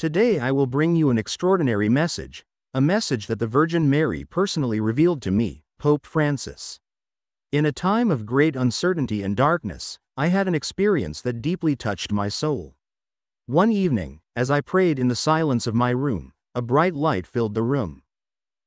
Today I will bring you an extraordinary message, a message that the Virgin Mary personally revealed to me, Pope Francis. In a time of great uncertainty and darkness, I had an experience that deeply touched my soul. One evening, as I prayed in the silence of my room, a bright light filled the room.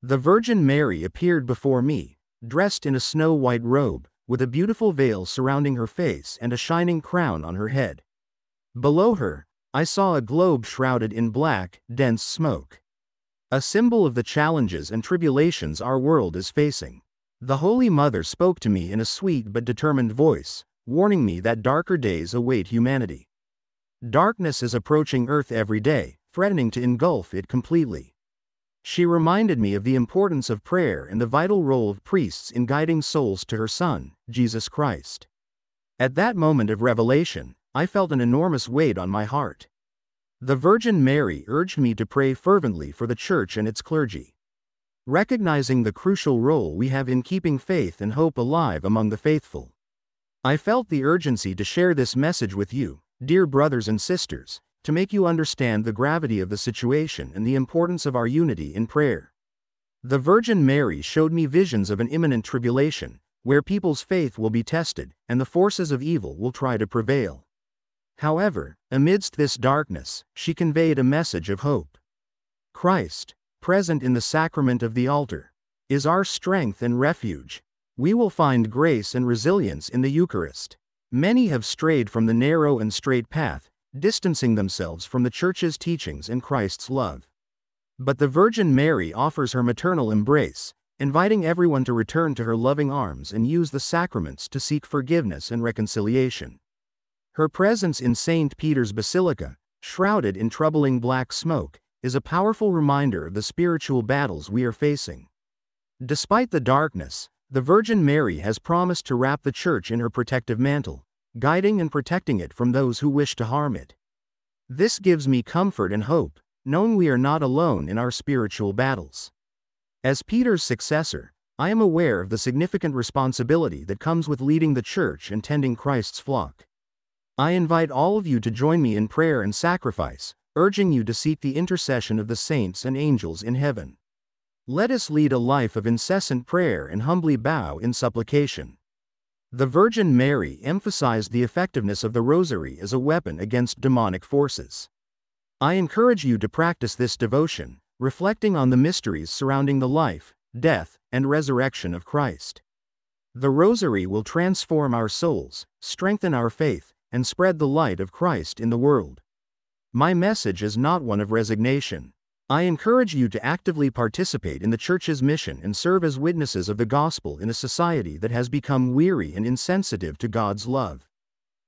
The Virgin Mary appeared before me, dressed in a snow white robe, with a beautiful veil surrounding her face and a shining crown on her head. Below her, I saw a globe shrouded in black, dense smoke. A symbol of the challenges and tribulations our world is facing. The Holy Mother spoke to me in a sweet but determined voice, warning me that darker days await humanity. Darkness is approaching Earth every day, threatening to engulf it completely. She reminded me of the importance of prayer and the vital role of priests in guiding souls to her Son, Jesus Christ. At that moment of revelation, I felt an enormous weight on my heart. The Virgin Mary urged me to pray fervently for the Church and its clergy. Recognizing the crucial role we have in keeping faith and hope alive among the faithful. I felt the urgency to share this message with you, dear brothers and sisters, to make you understand the gravity of the situation and the importance of our unity in prayer. The Virgin Mary showed me visions of an imminent tribulation, where people's faith will be tested, and the forces of evil will try to prevail. However, amidst this darkness, she conveyed a message of hope. Christ, present in the sacrament of the altar, is our strength and refuge. We will find grace and resilience in the Eucharist. Many have strayed from the narrow and straight path, distancing themselves from the Church's teachings and Christ's love. But the Virgin Mary offers her maternal embrace, inviting everyone to return to her loving arms and use the sacraments to seek forgiveness and reconciliation. Her presence in St. Peter's Basilica, shrouded in troubling black smoke, is a powerful reminder of the spiritual battles we are facing. Despite the darkness, the Virgin Mary has promised to wrap the Church in her protective mantle, guiding and protecting it from those who wish to harm it. This gives me comfort and hope, knowing we are not alone in our spiritual battles. As Peter's successor, I am aware of the significant responsibility that comes with leading the Church and tending Christ's flock. I invite all of you to join me in prayer and sacrifice, urging you to seek the intercession of the saints and angels in heaven. Let us lead a life of incessant prayer and humbly bow in supplication. The Virgin Mary emphasized the effectiveness of the Rosary as a weapon against demonic forces. I encourage you to practice this devotion, reflecting on the mysteries surrounding the life, death, and resurrection of Christ. The Rosary will transform our souls, strengthen our faith, and spread the light of Christ in the world. My message is not one of resignation. I encourage you to actively participate in the Church's mission and serve as witnesses of the gospel in a society that has become weary and insensitive to God's love.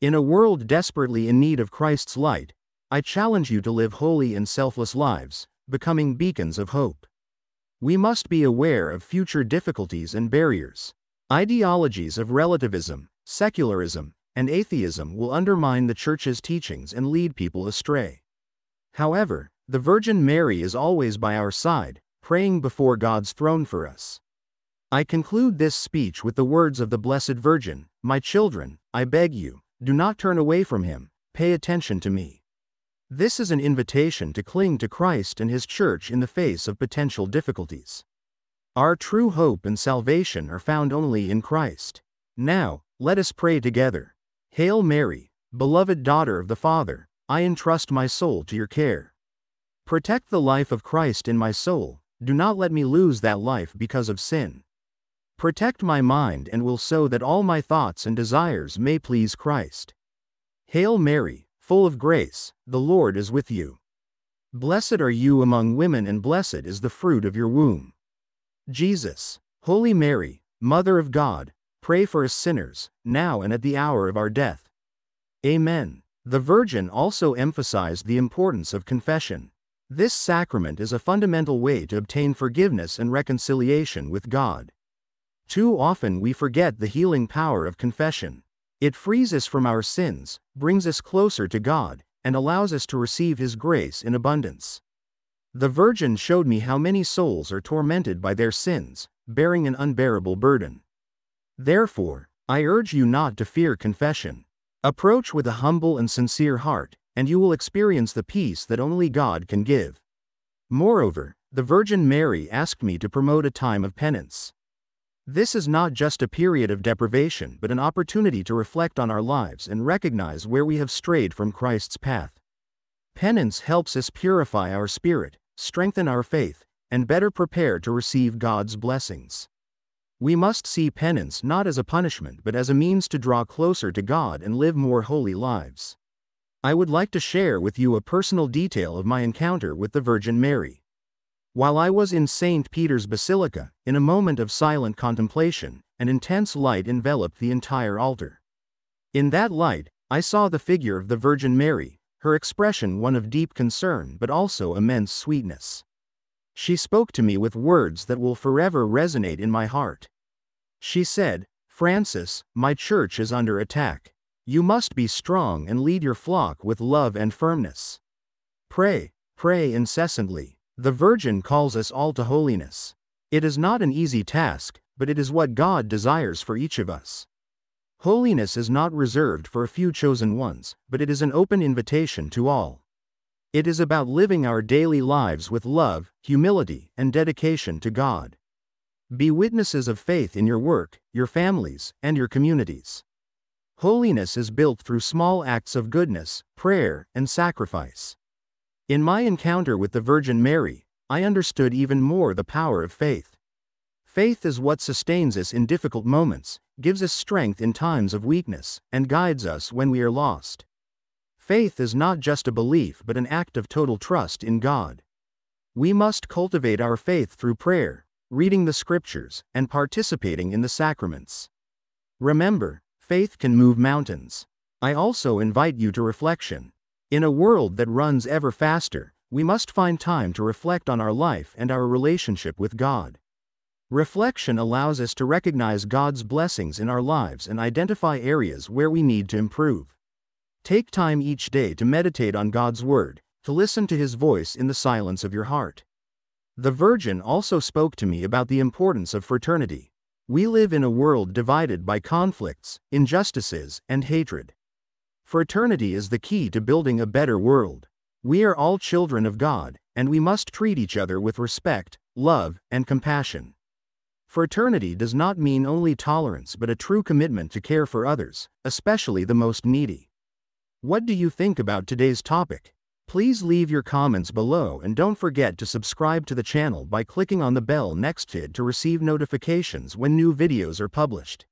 In a world desperately in need of Christ's light, I challenge you to live holy and selfless lives, becoming beacons of hope. We must be aware of future difficulties and barriers. Ideologies of relativism, secularism, and atheism will undermine the Church's teachings and lead people astray. However, the Virgin Mary is always by our side, praying before God's throne for us. I conclude this speech with the words of the Blessed Virgin My children, I beg you, do not turn away from him, pay attention to me. This is an invitation to cling to Christ and His Church in the face of potential difficulties. Our true hope and salvation are found only in Christ. Now, let us pray together. Hail Mary, beloved daughter of the Father, I entrust my soul to your care. Protect the life of Christ in my soul, do not let me lose that life because of sin. Protect my mind and will so that all my thoughts and desires may please Christ. Hail Mary, full of grace, the Lord is with you. Blessed are you among women and blessed is the fruit of your womb. Jesus, Holy Mary, Mother of God, Pray for us sinners, now and at the hour of our death. Amen. The Virgin also emphasized the importance of confession. This sacrament is a fundamental way to obtain forgiveness and reconciliation with God. Too often we forget the healing power of confession. It frees us from our sins, brings us closer to God, and allows us to receive His grace in abundance. The Virgin showed me how many souls are tormented by their sins, bearing an unbearable burden. Therefore, I urge you not to fear confession. Approach with a humble and sincere heart, and you will experience the peace that only God can give. Moreover, the Virgin Mary asked me to promote a time of penance. This is not just a period of deprivation but an opportunity to reflect on our lives and recognize where we have strayed from Christ's path. Penance helps us purify our spirit, strengthen our faith, and better prepare to receive God's blessings. We must see penance not as a punishment but as a means to draw closer to God and live more holy lives. I would like to share with you a personal detail of my encounter with the Virgin Mary. While I was in St. Peter's Basilica, in a moment of silent contemplation, an intense light enveloped the entire altar. In that light, I saw the figure of the Virgin Mary, her expression one of deep concern but also immense sweetness. She spoke to me with words that will forever resonate in my heart. She said, Francis, my church is under attack. You must be strong and lead your flock with love and firmness. Pray, pray incessantly. The Virgin calls us all to holiness. It is not an easy task, but it is what God desires for each of us. Holiness is not reserved for a few chosen ones, but it is an open invitation to all. It is about living our daily lives with love, humility, and dedication to God. Be witnesses of faith in your work, your families, and your communities. Holiness is built through small acts of goodness, prayer, and sacrifice. In my encounter with the Virgin Mary, I understood even more the power of faith. Faith is what sustains us in difficult moments, gives us strength in times of weakness, and guides us when we are lost. Faith is not just a belief but an act of total trust in God. We must cultivate our faith through prayer, reading the scriptures, and participating in the sacraments. Remember, Faith can move mountains. I also invite you to reflection. In a world that runs ever faster, we must find time to reflect on our life and our relationship with God. Reflection allows us to recognize God's blessings in our lives and identify areas where we need to improve. Take time each day to meditate on God's Word, to listen to His voice in the silence of your heart. The Virgin also spoke to me about the importance of fraternity. We live in a world divided by conflicts, injustices, and hatred. Fraternity is the key to building a better world. We are all children of God, and we must treat each other with respect, love, and compassion. Fraternity does not mean only tolerance but a true commitment to care for others, especially the most needy. What do you think about today's topic? Please leave your comments below and don't forget to subscribe to the channel by clicking on the bell next to it to receive notifications when new videos are published.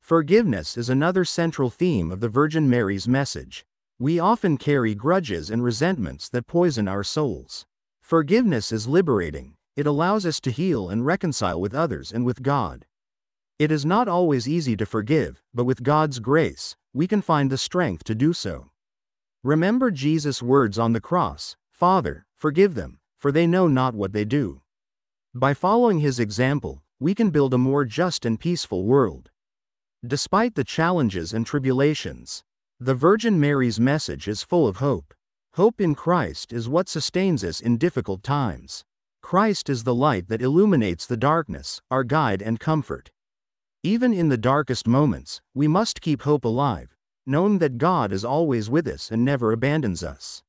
Forgiveness is another central theme of the Virgin Mary's message. We often carry grudges and resentments that poison our souls. Forgiveness is liberating, it allows us to heal and reconcile with others and with God. It is not always easy to forgive, but with God's grace, we can find the strength to do so. Remember Jesus' words on the cross Father, forgive them, for they know not what they do. By following his example, we can build a more just and peaceful world. Despite the challenges and tribulations, the Virgin Mary's message is full of hope. Hope in Christ is what sustains us in difficult times. Christ is the light that illuminates the darkness, our guide and comfort. Even in the darkest moments, we must keep hope alive, knowing that God is always with us and never abandons us.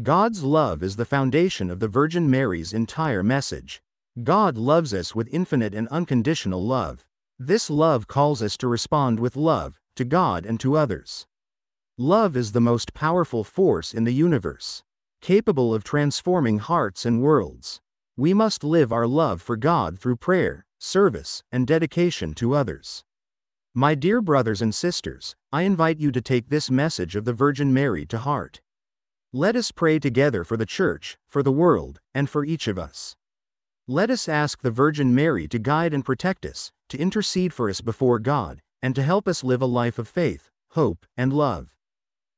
God's love is the foundation of the Virgin Mary's entire message. God loves us with infinite and unconditional love. This love calls us to respond with love, to God and to others. Love is the most powerful force in the universe, capable of transforming hearts and worlds. We must live our love for God through prayer, service, and dedication to others. My dear brothers and sisters, I invite you to take this message of the Virgin Mary to heart. Let us pray together for the Church, for the world, and for each of us. Let us ask the Virgin Mary to guide and protect us, to intercede for us before God, and to help us live a life of faith, hope, and love.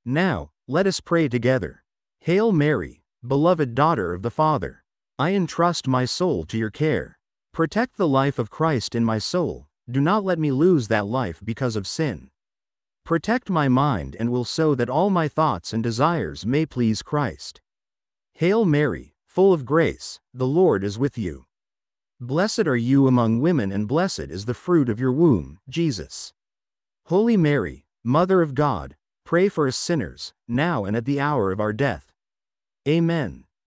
Now, let us pray together. Hail Mary, beloved daughter of the Father. I entrust my soul to your care. Protect the life of Christ in my soul, do not let me lose that life because of sin. Protect my mind and will so that all my thoughts and desires may please Christ. Hail Mary, full of grace, the Lord is with you. Blessed are you among women and blessed is the fruit of your womb, Jesus. Holy Mary, Mother of God, pray for us sinners, now and at the hour of our death. Amen.